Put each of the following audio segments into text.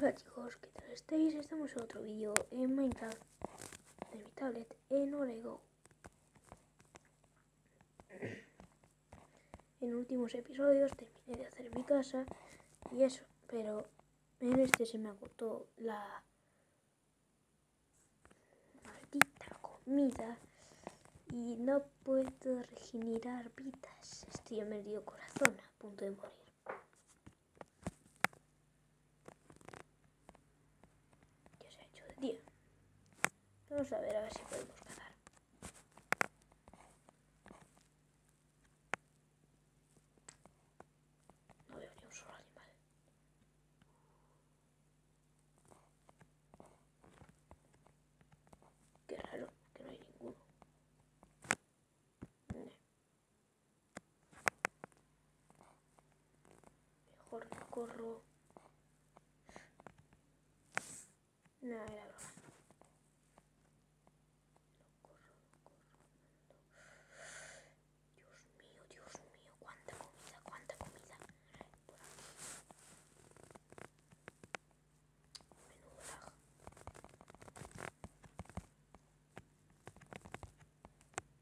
Hola chicos, ¿qué tal estáis? Estamos en otro vídeo en Minecraft de mi tablet en Orego. En últimos episodios terminé de hacer mi casa y eso, pero en este se me agotó la maldita comida y no puedo regenerar vidas. Estoy en medio corazón a punto de morir. Ya se ha hecho de día. Vamos a ver a ver si podemos cazar. No veo ni un solo animal. Qué raro que no hay ninguno. Ne. Mejor no corro. No, era broma. No corro, no corro. no. Dios mío, Dios mío, cuánta comida, cuánta comida. Por aquí. Menudo lag.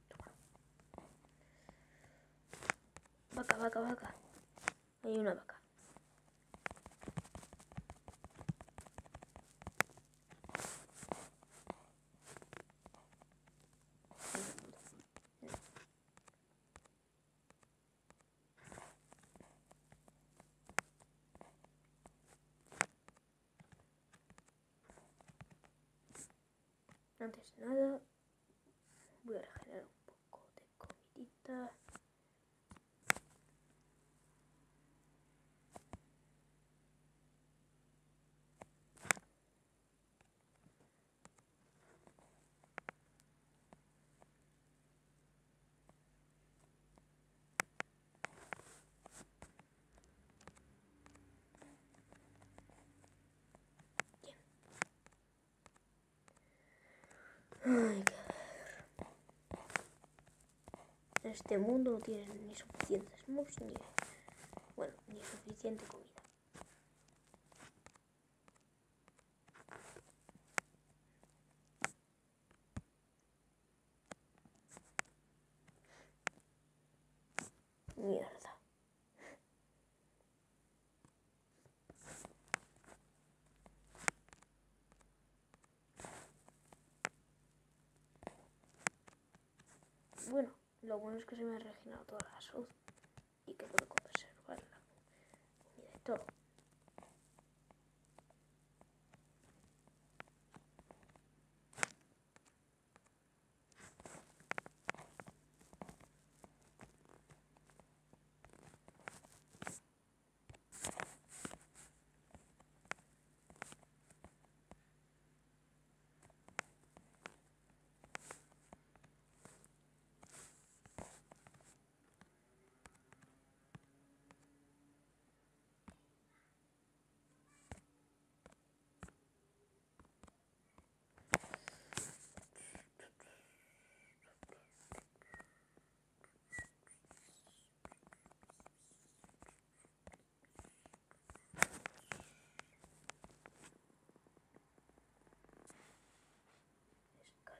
Toma. Vaca. Hay una vaca. Antes de nada, voy a regenerar un poco de comidita. Ay. En este mundo no tienen ni suficientes mobs ni, bueno, ni suficiente comida. Mierda. Bueno, lo bueno es que se me ha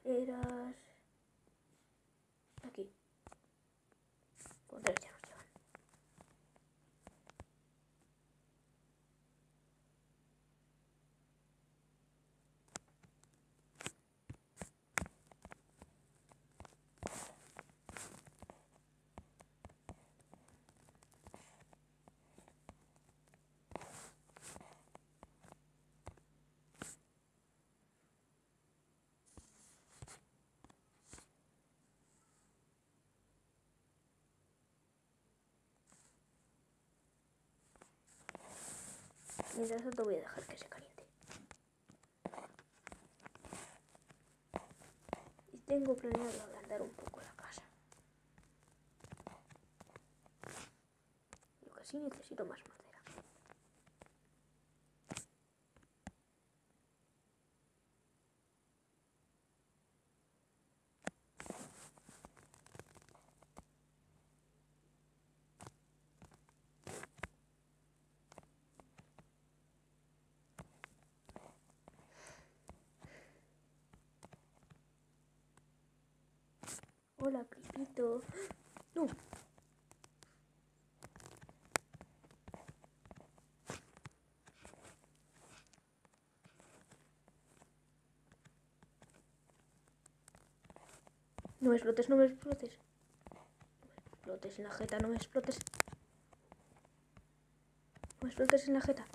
era Mientras tanto voy a dejar que se caliente. Y tengo planeado agrandar un poco la casa. Lo que sí necesito más madera. Hola, No. No me explotes, no me explotes. No me explotes en la jeta, no me explotes. No me explotes en la jeta.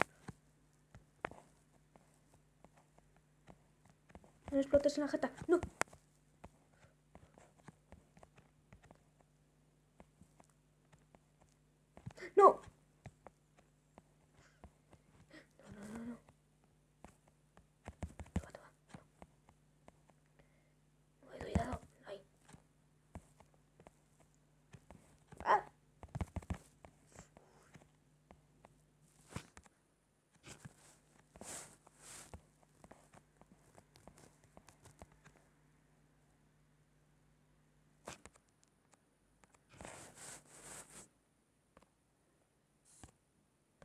No me explotes en la jeta. No. No, no, no, no. Toma, toma. No. No me doy dado. Ahí. Ah.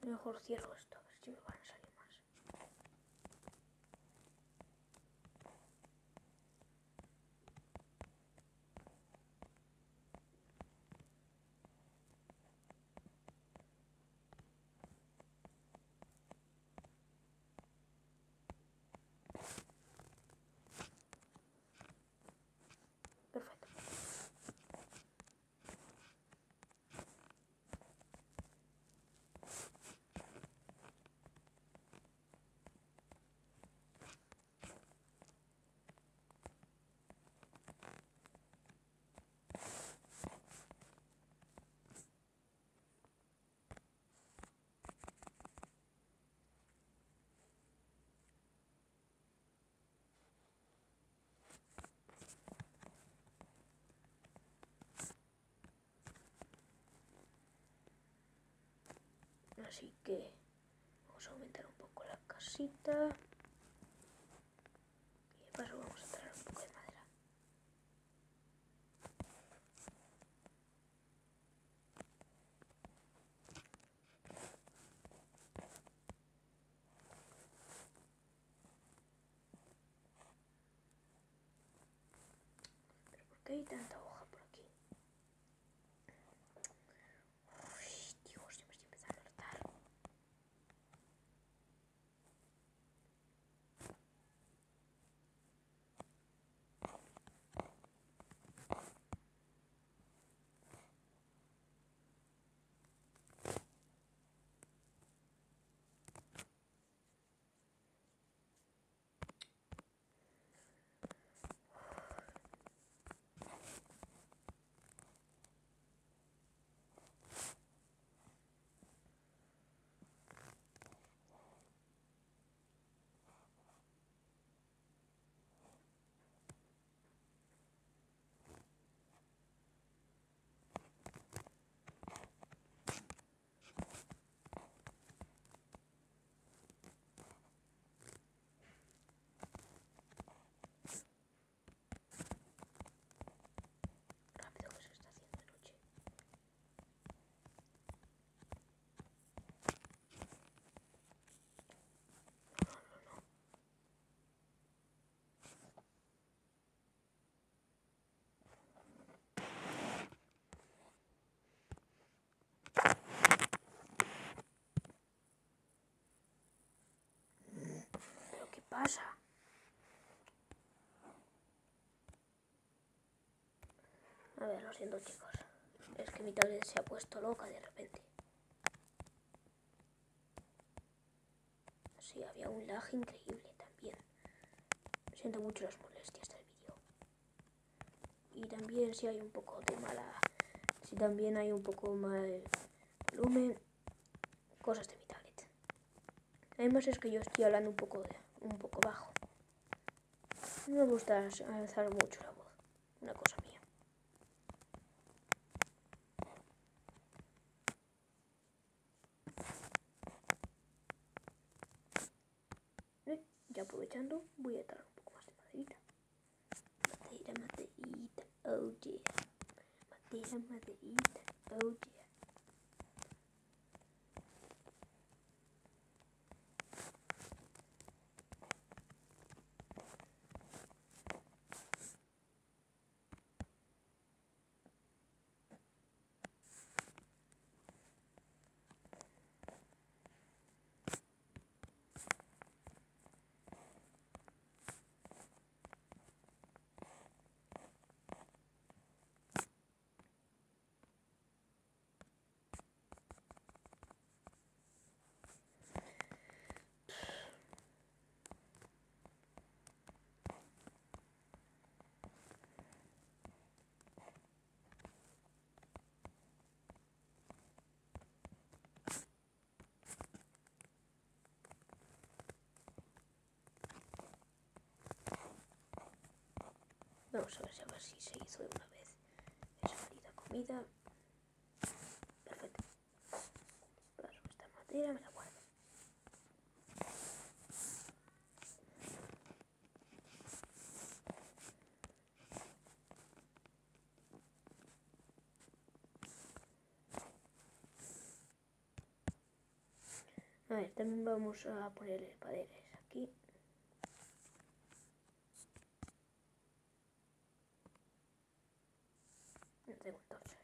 Mejor cierro esto, a ver si me van a salir más. Perfecto. Así que vamos a aumentar un poco la casita. Y de paso vamos a traer un poco de madera. ¿Pero por qué hay tanta hoja por aquí? Uy, Dios, yo me estoy empezando a hartar. Rápido que se está haciendo de noche. No, no, no. ¿Pero qué pasa? A ver, lo siento chicos. Es que mi tablet se ha puesto loca de repente. Sí, había un lag increíble también. Siento mucho las molestias del vídeo. Y también si hay un poco de mala... Si también hay un poco mal volumen. Cosas de mi tablet. Además es que yo estoy hablando un poco, de, un poco bajo. No me gusta alzar mucho la voz. Una cosa mía. Eh, Ya aprovechando, voy a traer un poco más de maderita. Madera, maderita, oh yeah. Madera, maderita, oh yeah. Vamos a ver a ver si se hizo de una vez. Esa salida comida. Perfecto. Paso esta madera, me la guardo. A ver, también vamos a paredes aquí. No tengo entonces.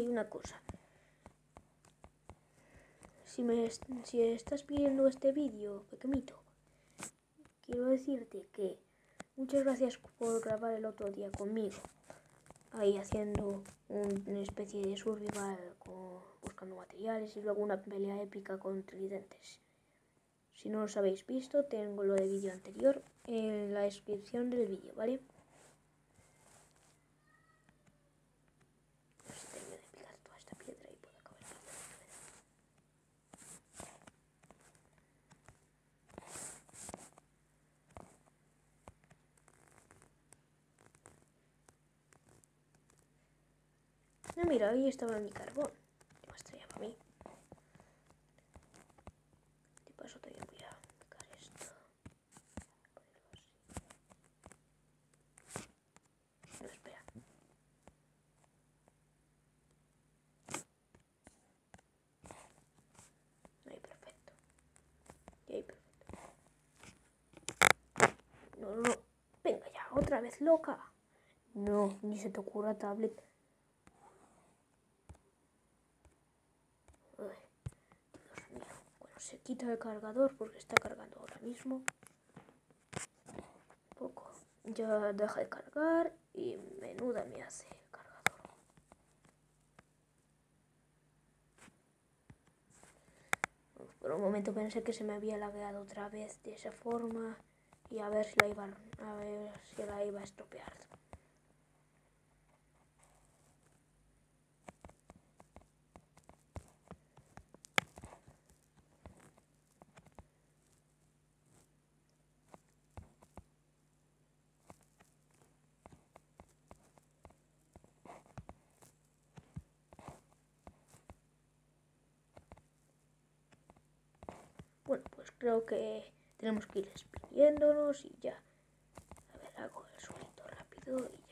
Hay una cosa. Si, me, si estás viendo este vídeo pequeñito, quiero decirte que muchas gracias por grabar el otro día conmigo. Ahí haciendo una especie de survival, con, buscando materiales y luego una pelea épica con tridentes. Si no los habéis visto, tengo lo de vídeo anterior en la descripción del vídeo, ¿vale? No, mira, ahí estaba mi carbón. Que me estrellaba a mí. De paso también voy a sacar esto. No, espera. Ahí, perfecto. Y ahí, perfecto. No, no, no. Venga ya, otra vez loca. No, ni se te ocurra tablet. se quita el cargador porque está cargando ahora mismo. Poco. Ya deja de cargar y menuda me hace el cargador. Por un momento pensé que se me había lagueado otra vez de esa forma y a ver si la iba a ver si la iba a estropear. Que tenemos que ir despidiéndonos y ya. A ver, hago el suelito rápido y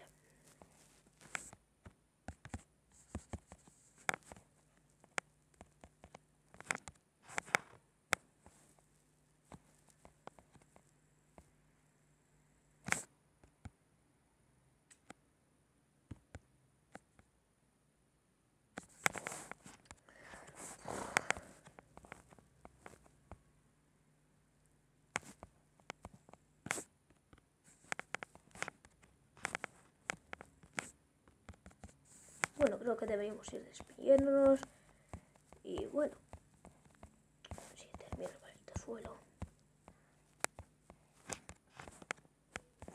Bueno, creo que deberíamos ir despidiéndonos. Y bueno, si termina el suelo.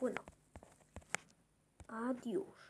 Bueno, adiós.